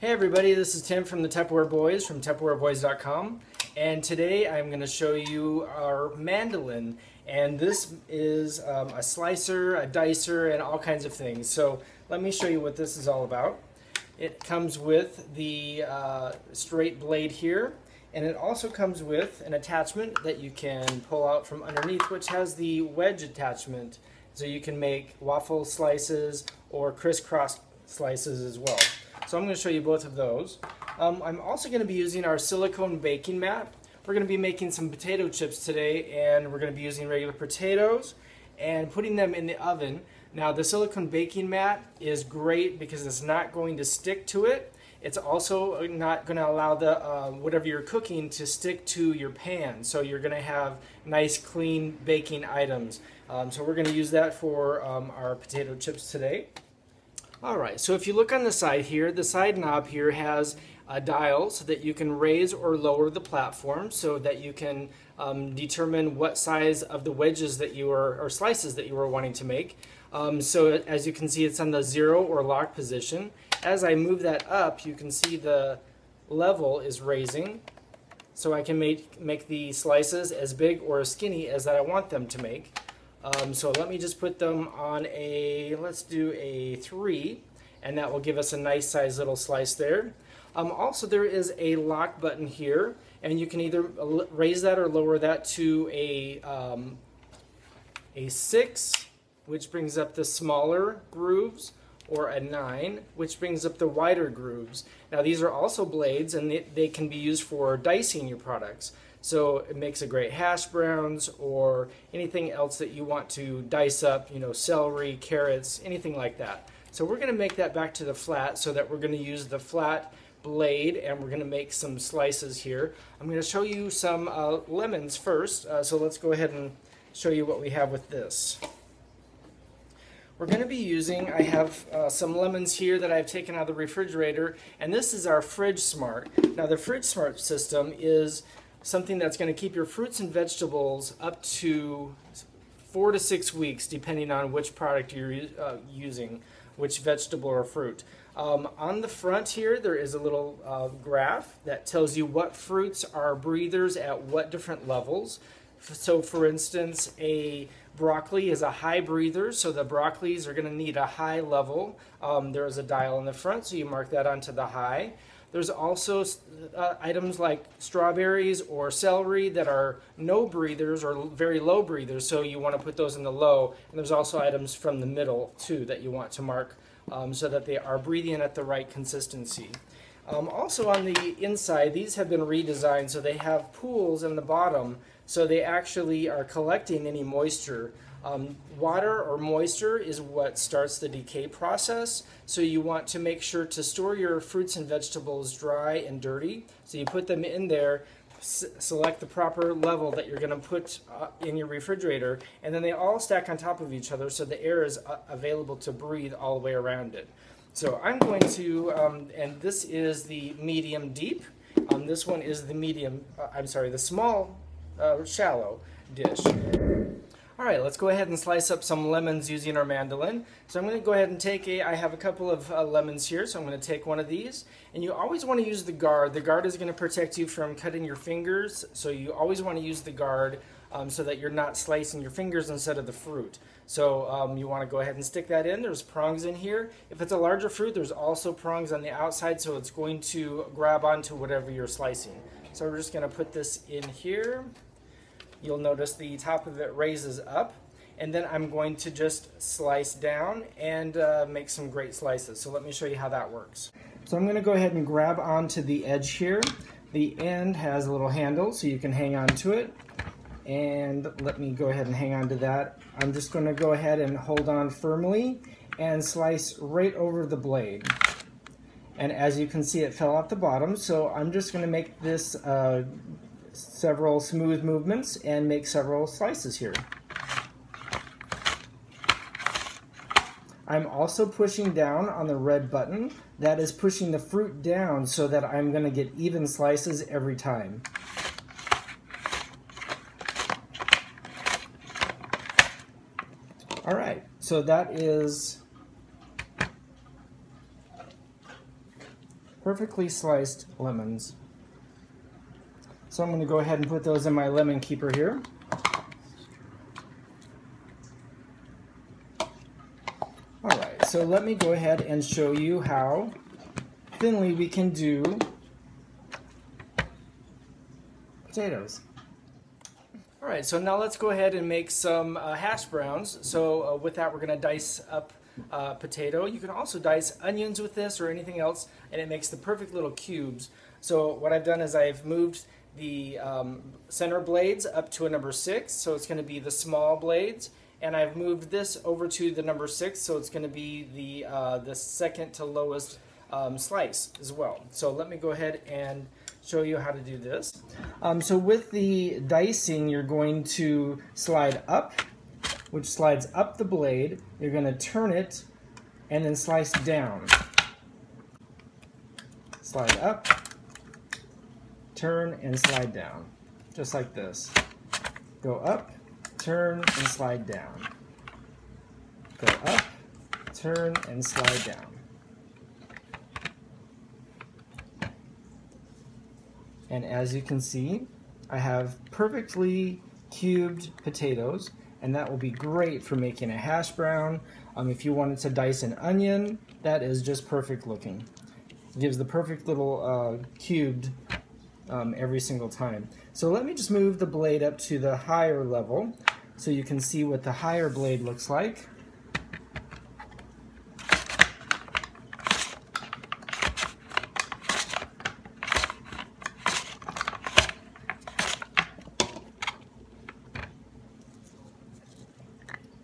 Hey everybody, this is Tim from the Tupperware Boys from TupperwareBoys.com and today I'm going to show you our mandolin and this is um, a slicer, a dicer, and all kinds of things. So let me show you what this is all about. It comes with the uh, straight blade here and it also comes with an attachment that you can pull out from underneath which has the wedge attachment so you can make waffle slices or crisscross slices as well. So I'm going to show you both of those. Um, I'm also going to be using our silicone baking mat. We're going to be making some potato chips today and we're going to be using regular potatoes and putting them in the oven. Now the silicone baking mat is great because it's not going to stick to it. It's also not going to allow the uh, whatever you're cooking to stick to your pan. So you're going to have nice clean baking items. Um, so we're going to use that for um, our potato chips today. Alright, so if you look on the side here, the side knob here has a dial so that you can raise or lower the platform so that you can um, determine what size of the wedges that you are, or slices that you are wanting to make. Um, so as you can see it's on the zero or lock position. As I move that up you can see the level is raising so I can make, make the slices as big or as skinny as that I want them to make. Um, so let me just put them on a, let's do a 3, and that will give us a nice size little slice there. Um, also, there is a lock button here, and you can either raise that or lower that to a, um, a 6, which brings up the smaller grooves, or a 9, which brings up the wider grooves. Now, these are also blades, and they, they can be used for dicing your products. So it makes a great hash browns or anything else that you want to dice up, you know, celery, carrots, anything like that. So we're going to make that back to the flat so that we're going to use the flat blade and we're going to make some slices here. I'm going to show you some uh, lemons first, uh, so let's go ahead and show you what we have with this. We're going to be using, I have uh, some lemons here that I've taken out of the refrigerator, and this is our Fridge Smart. Now the Fridge Smart system is something that's going to keep your fruits and vegetables up to four to six weeks, depending on which product you're uh, using, which vegetable or fruit. Um, on the front here, there is a little uh, graph that tells you what fruits are breathers at what different levels. So, for instance, a broccoli is a high breather, so the broccolis are going to need a high level. Um, there is a dial in the front, so you mark that onto the high. There's also uh, items like strawberries or celery that are no breathers or very low breathers, so you want to put those in the low. And there's also items from the middle too that you want to mark um, so that they are breathing at the right consistency. Um, also on the inside, these have been redesigned so they have pools in the bottom so they actually are collecting any moisture um, water or moisture is what starts the decay process, so you want to make sure to store your fruits and vegetables dry and dirty. So you put them in there, select the proper level that you're going to put uh, in your refrigerator, and then they all stack on top of each other so the air is uh, available to breathe all the way around it. So I'm going to, um, and this is the medium deep. Um, this one is the medium, uh, I'm sorry, the small, uh, shallow dish. All right, let's go ahead and slice up some lemons using our mandolin. So I'm going to go ahead and take a, I have a couple of uh, lemons here, so I'm going to take one of these. And you always want to use the guard. The guard is going to protect you from cutting your fingers, so you always want to use the guard um, so that you're not slicing your fingers instead of the fruit. So um, you want to go ahead and stick that in. There's prongs in here. If it's a larger fruit, there's also prongs on the outside, so it's going to grab onto whatever you're slicing. So we're just going to put this in here you'll notice the top of it raises up and then I'm going to just slice down and uh, make some great slices. So let me show you how that works. So I'm going to go ahead and grab onto the edge here. The end has a little handle so you can hang on to it. And let me go ahead and hang on to that. I'm just going to go ahead and hold on firmly and slice right over the blade. And as you can see, it fell off the bottom, so I'm just going to make this uh, several smooth movements and make several slices here. I'm also pushing down on the red button. That is pushing the fruit down so that I'm going to get even slices every time. All right, so that is perfectly sliced lemons. So I'm going to go ahead and put those in my lemon keeper here. Alright, so let me go ahead and show you how thinly we can do potatoes. Alright, so now let's go ahead and make some uh, hash browns. So uh, with that we're going to dice up uh, potato. You can also dice onions with this or anything else and it makes the perfect little cubes. So what I've done is I've moved the um, center blades up to a number 6, so it's going to be the small blades. And I've moved this over to the number 6, so it's going to be the, uh, the second to lowest um, slice as well. So let me go ahead and show you how to do this. Um, so with the dicing, you're going to slide up, which slides up the blade. You're going to turn it and then slice down. Slide up, turn and slide down, just like this. Go up, turn and slide down. Go up, turn and slide down. And as you can see, I have perfectly cubed potatoes, and that will be great for making a hash brown. Um, if you wanted to dice an onion, that is just perfect looking. It gives the perfect little uh, cubed um, every single time. So let me just move the blade up to the higher level so you can see what the higher blade looks like.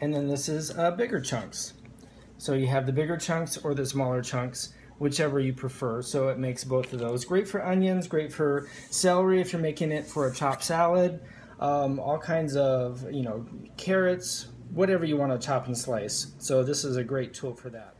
And then this is uh, bigger chunks. So you have the bigger chunks or the smaller chunks, whichever you prefer. So it makes both of those. Great for onions, great for celery if you're making it for a chopped salad, um, all kinds of, you know, carrots, whatever you want to chop and slice. So this is a great tool for that.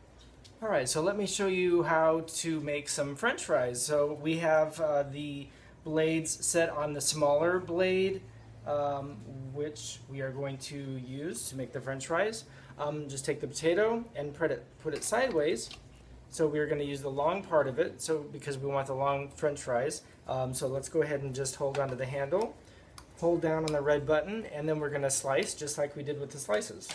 All right, so let me show you how to make some french fries. So we have uh, the blades set on the smaller blade um, which we are going to use to make the french fries. Um, just take the potato and put it, put it sideways. So we're going to use the long part of it so because we want the long french fries. Um, so let's go ahead and just hold onto the handle, hold down on the red button, and then we're going to slice just like we did with the slices.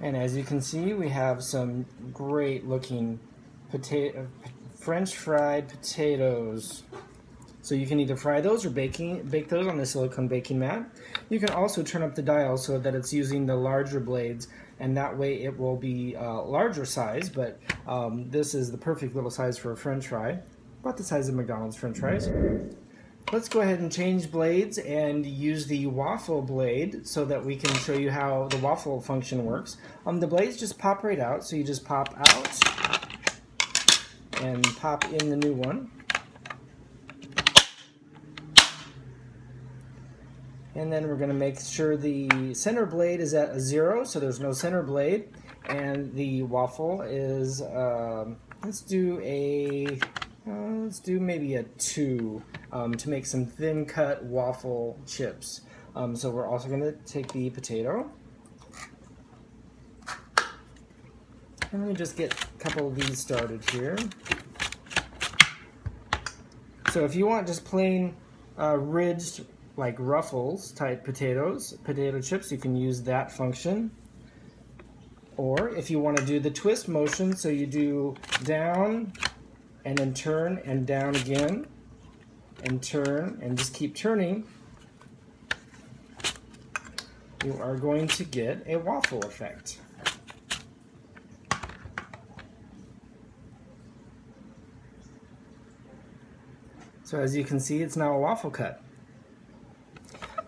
And as you can see, we have some great looking potato, French fried potatoes. So you can either fry those or baking, bake those on the silicone baking mat. You can also turn up the dial so that it's using the larger blades and that way it will be uh, larger size, but um, this is the perfect little size for a french fry, about the size of McDonald's french fries. Let's go ahead and change blades and use the waffle blade so that we can show you how the waffle function works. Um, the blades just pop right out, so you just pop out and pop in the new one. And then we're going to make sure the center blade is at a zero, so there's no center blade. And the waffle is, um, let's do a, uh, let's do maybe a two um, to make some thin cut waffle chips. Um, so we're also going to take the potato. And let me just get a couple of these started here. So if you want just plain uh, ridged like ruffles type potatoes, potato chips, you can use that function. Or if you want to do the twist motion, so you do down and then turn and down again, and turn and just keep turning, you are going to get a waffle effect. So as you can see, it's now a waffle cut.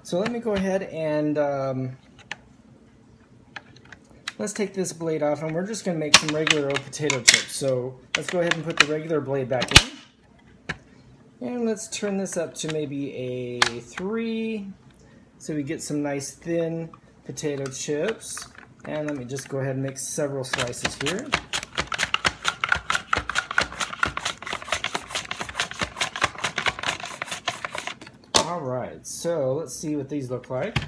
So let me go ahead and um, let's take this blade off and we're just going to make some regular old potato chips. So let's go ahead and put the regular blade back in. And let's turn this up to maybe a 3 so we get some nice thin potato chips. And let me just go ahead and make several slices here. All right, so let's see what these look like.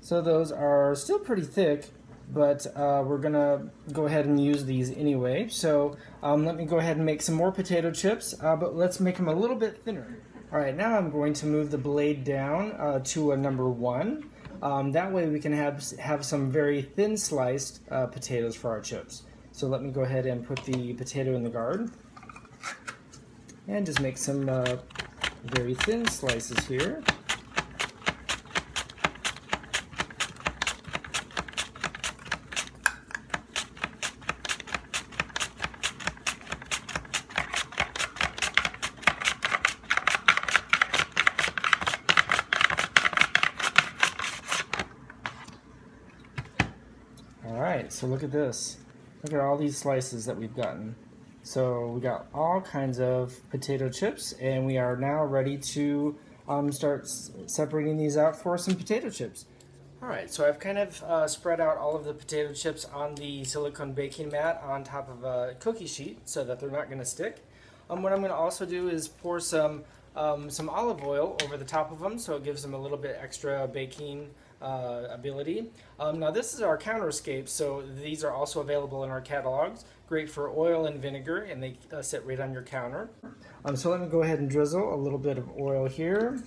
So those are still pretty thick, but uh, we're gonna go ahead and use these anyway. So um, let me go ahead and make some more potato chips, uh, but let's make them a little bit thinner. All right, now I'm going to move the blade down uh, to a number one. Um, that way we can have, have some very thin sliced uh, potatoes for our chips. So let me go ahead and put the potato in the guard and just make some uh, very thin slices here. All right, so look at this. Look at all these slices that we've gotten. So we got all kinds of potato chips and we are now ready to um, start separating these out for some potato chips. All right, so I've kind of uh, spread out all of the potato chips on the silicone baking mat on top of a cookie sheet so that they're not going to stick. Um, what I'm going to also do is pour some um, some olive oil over the top of them so it gives them a little bit extra baking uh, ability. Um, now this is our CounterScape, so these are also available in our catalogs. Great for oil and vinegar, and they uh, sit right on your counter. Um, so let me go ahead and drizzle a little bit of oil here.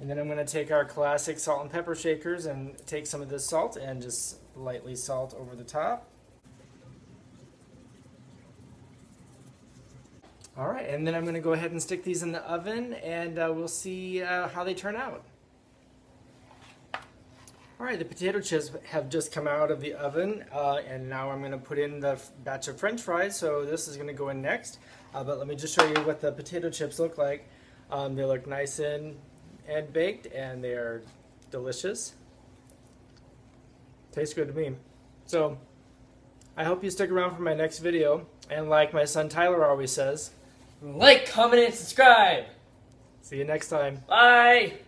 And then I'm going to take our classic salt and pepper shakers and take some of this salt and just lightly salt over the top. All right, and then I'm going to go ahead and stick these in the oven and uh, we'll see uh, how they turn out. All right, the potato chips have just come out of the oven, uh, and now I'm going to put in the batch of french fries, so this is going to go in next. Uh, but let me just show you what the potato chips look like. Um, they look nice and, and baked, and they are delicious. Tastes good to me. So, I hope you stick around for my next video, and like my son Tyler always says, like, comment, and subscribe. See you next time. Bye.